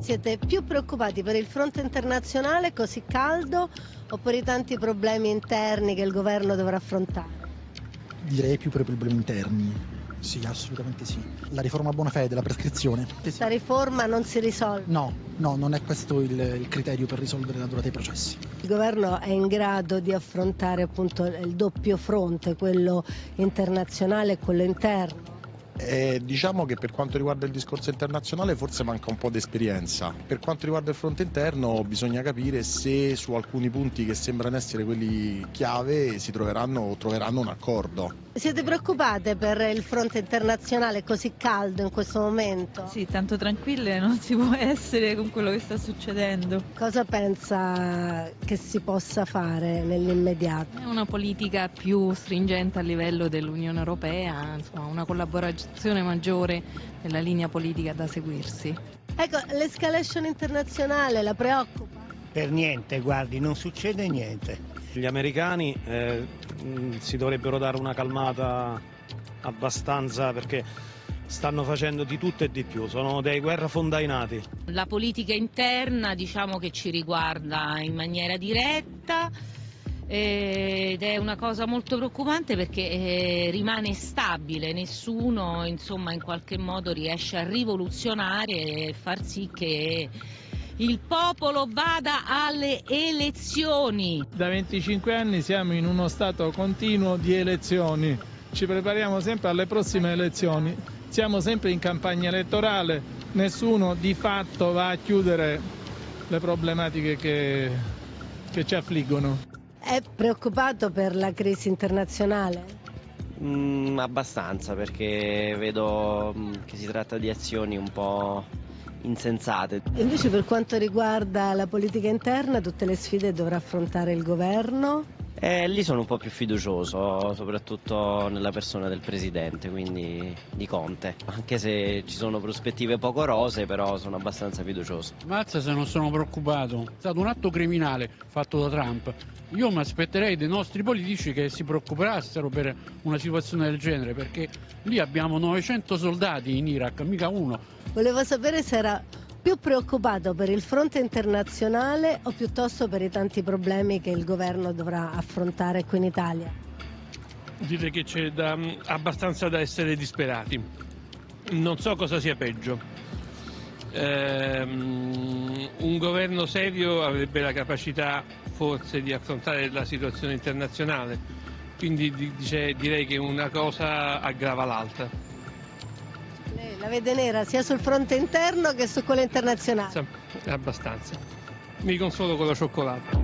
Siete più preoccupati per il fronte internazionale così caldo o per i tanti problemi interni che il governo dovrà affrontare? Direi più per i problemi interni. Sì, assolutamente sì. La riforma buona fede della prescrizione. Questa riforma non si risolve? No, no, non è questo il, il criterio per risolvere la durata dei processi. Il governo è in grado di affrontare appunto il doppio fronte, quello internazionale e quello interno? Eh, diciamo che per quanto riguarda il discorso internazionale forse manca un po' di esperienza. Per quanto riguarda il fronte interno bisogna capire se su alcuni punti che sembrano essere quelli chiave si troveranno o troveranno un accordo. Siete preoccupate per il fronte internazionale così caldo in questo momento? Sì, tanto tranquille non si può essere con quello che sta succedendo. Cosa pensa che si possa fare nell'immediato? È una politica più stringente a livello dell'Unione Europea, insomma una collaborazione maggiore nella linea politica da seguirsi. Ecco, l'escalation internazionale la preoccupa? Per niente, guardi, non succede niente. Gli americani eh, si dovrebbero dare una calmata abbastanza perché stanno facendo di tutto e di più, sono dei guerrafondainati. La politica interna diciamo che ci riguarda in maniera diretta ed è una cosa molto preoccupante perché eh, rimane stabile, nessuno insomma in qualche modo riesce a rivoluzionare e far sì che il popolo vada alle elezioni. Da 25 anni siamo in uno stato continuo di elezioni, ci prepariamo sempre alle prossime elezioni, siamo sempre in campagna elettorale, nessuno di fatto va a chiudere le problematiche che, che ci affliggono. È preoccupato per la crisi internazionale? Mm, abbastanza perché vedo mm, che si tratta di azioni un po' insensate. Invece per quanto riguarda la politica interna, tutte le sfide dovrà affrontare il governo? Eh, lì sono un po' più fiducioso, soprattutto nella persona del presidente, quindi di Conte. Anche se ci sono prospettive poco rose, però sono abbastanza fiducioso. Mazza se non sono preoccupato. È stato un atto criminale fatto da Trump. Io mi aspetterei dei nostri politici che si preoccupassero per una situazione del genere, perché lì abbiamo 900 soldati in Iraq, mica uno. Volevo sapere se era più preoccupato per il fronte internazionale o piuttosto per i tanti problemi che il governo dovrà affrontare qui in Italia? Direi che c'è da, abbastanza da essere disperati. Non so cosa sia peggio. Ehm, un governo serio avrebbe la capacità forse di affrontare la situazione internazionale, quindi dice, direi che una cosa aggrava l'altra. La vede nera sia sul fronte interno che su quello internazionale? Abbastanza. Mi consolo con la cioccolata.